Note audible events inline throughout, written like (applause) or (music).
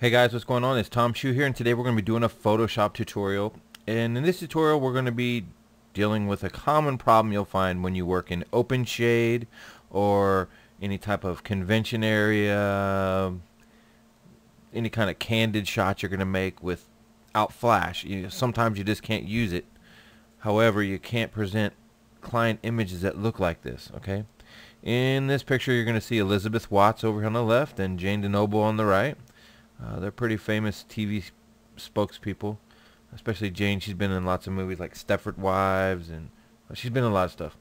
Hey guys, what's going on? It's Tom Shue here and today we're going to be doing a Photoshop tutorial. And in this tutorial we're going to be dealing with a common problem you'll find when you work in open shade or any type of convention area, any kind of candid shot you're going to make without flash. You, sometimes you just can't use it. However, you can't present client images that look like this, okay? In this picture you're going to see Elizabeth Watts over here on the left and Jane DeNoble on the right. Uh, they're pretty famous TV spokespeople, especially Jane. She's been in lots of movies like Stepford Wives, and uh, she's been in a lot of stuff.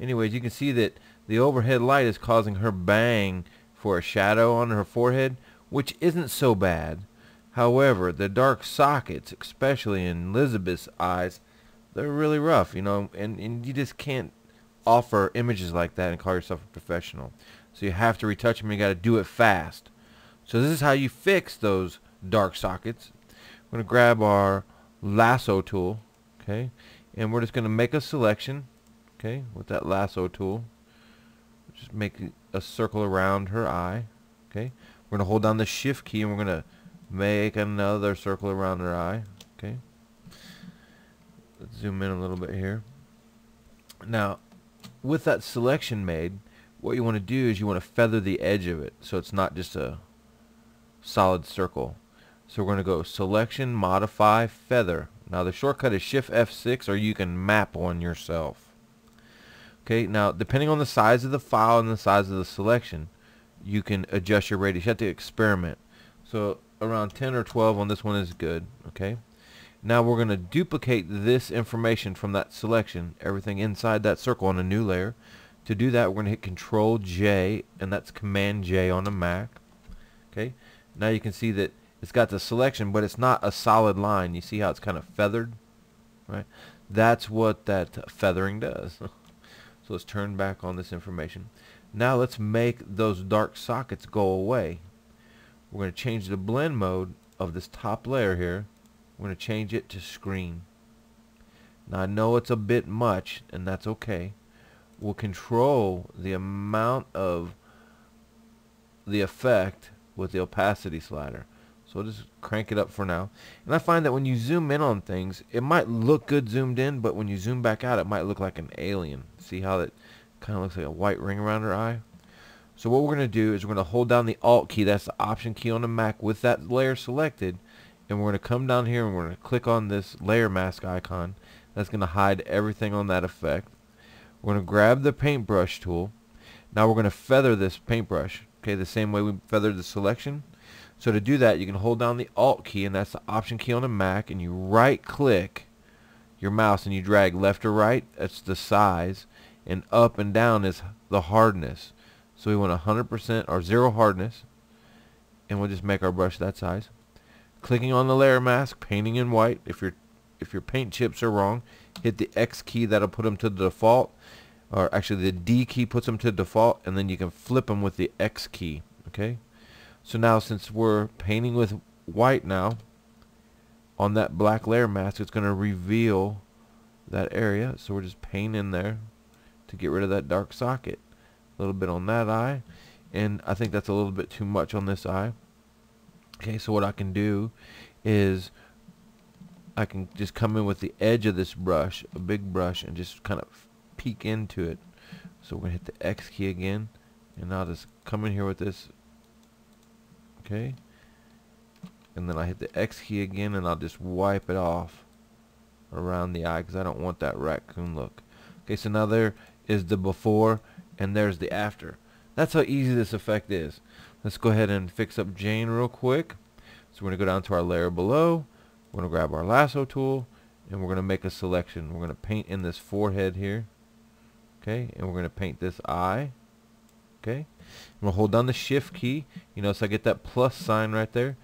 Anyways, you can see that the overhead light is causing her bang for a shadow on her forehead, which isn't so bad. However, the dark sockets, especially in Elizabeth's eyes, they're really rough, you know, and, and you just can't offer images like that and call yourself a professional. So you have to retouch them. You got to do it fast. So this is how you fix those dark sockets. We're going to grab our lasso tool, okay, and we're just going to make a selection, okay, with that lasso tool. Just make a circle around her eye, okay. We're going to hold down the shift key and we're going to make another circle around her eye, okay. Let's zoom in a little bit here. Now, with that selection made, what you want to do is you want to feather the edge of it so it's not just a solid circle. So we're going to go selection, modify, feather. Now the shortcut is shift F6 or you can map one yourself. Okay, now depending on the size of the file and the size of the selection, you can adjust your radius. You have to experiment. So around 10 or 12 on this one is good. Okay. Now we're going to duplicate this information from that selection, everything inside that circle on a new layer. To do that, we're going to hit Control J, and that's Command J on a Mac. Okay. Now you can see that it's got the selection, but it's not a solid line. You see how it's kind of feathered? Right? That's what that feathering does. (laughs) so let's turn back on this information. Now let's make those dark sockets go away. We're going to change the blend mode of this top layer here. We're going to change it to screen. Now I know it's a bit much, and that's okay. We'll control the amount of the effect with the opacity slider. So will just crank it up for now. And I find that when you zoom in on things, it might look good zoomed in, but when you zoom back out, it might look like an alien. See how it kind of looks like a white ring around her eye? So what we're going to do is we're going to hold down the Alt key, that's the Option key on the Mac with that layer selected, and we're going to come down here and we're going to click on this layer mask icon. That's going to hide everything on that effect. We're going to grab the paintbrush tool. Now we're going to feather this paintbrush okay the same way we feathered the selection. So to do that you can hold down the alt key and that's the option key on a Mac and you right click your mouse and you drag left or right. That's the size and up and down is the hardness. So we want 100% or zero hardness and we'll just make our brush that size. Clicking on the layer mask painting in white. If your if your paint chips are wrong hit the X key that'll put them to the default or actually the D key puts them to default and then you can flip them with the X key okay? So now since we're painting with white now on that black layer mask it's going to reveal that area. So we're just painting in there to get rid of that dark socket. A little bit on that eye and I think that's a little bit too much on this eye. Okay so what I can do is I can just come in with the edge of this brush a big brush and just kind of peek into it. So we're going to hit the X key again. And I'll just come in here with this. Okay. And then I hit the X key again and I'll just wipe it off around the eye because I don't want that raccoon look. Okay, so now there is the before and there's the after. That's how easy this effect is. Let's go ahead and fix up Jane real quick. So we're going to go down to our layer below. We're going to grab our lasso tool and we're going to make a selection. We're going to paint in this forehead here okay and we're going to paint this eye. Okay I'm going to hold down the shift key. You know so I get that plus sign right there?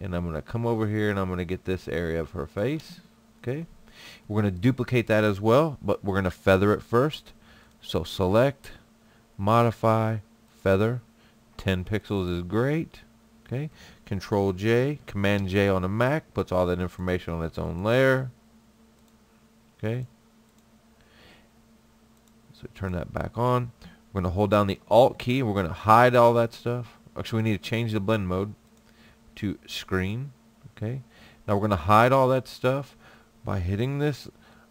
And I'm going to come over here and I'm going to get this area of her face. Okay we're going to duplicate that as well but we're going to feather it first. So select modify feather. 10 pixels is great. Okay control J command J on a Mac puts all that information on its own layer. Okay so turn that back on. We're going to hold down the Alt key. We're going to hide all that stuff. Actually, we need to change the blend mode. to screen. Okay. Now we're going to hide all that stuff by hitting this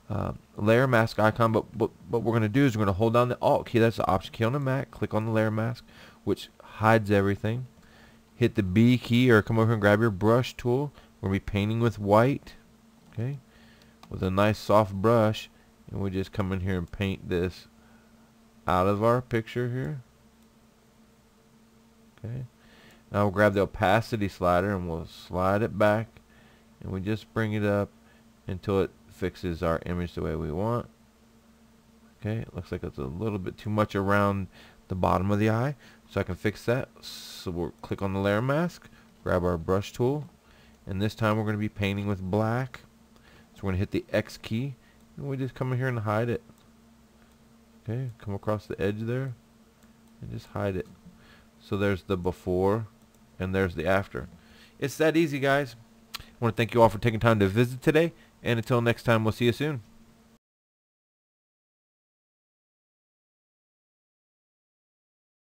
uh, layer mask icon. But, but what we're going to do is we're going to hold down the Alt key. That's the Option key on the Mac. Click on the layer mask, which hides everything. Hit the B key or come over and grab your brush tool. We're going to be painting with white. Okay. With a nice soft brush. And we just come in here and paint this out of our picture here. Okay. Now we'll grab the opacity slider and we'll slide it back and we just bring it up until it fixes our image the way we want. Okay, it looks like it's a little bit too much around the bottom of the eye. So I can fix that. So we'll click on the layer mask, grab our brush tool, and this time we're going to be painting with black. So we're going to hit the X key, and we just come in here and hide it. Okay, come across the edge there, and just hide it. So there's the before, and there's the after. It's that easy, guys. I want to thank you all for taking time to visit today, and until next time, we'll see you soon.